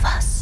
of us.